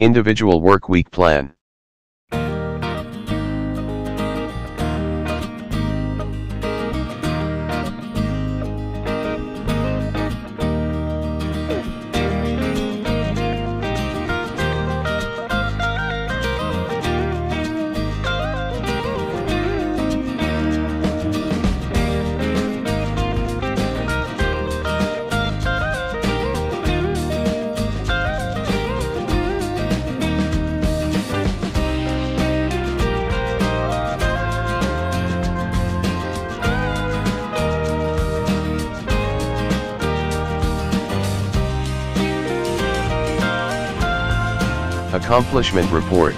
Individual Work Week Plan Accomplishment Report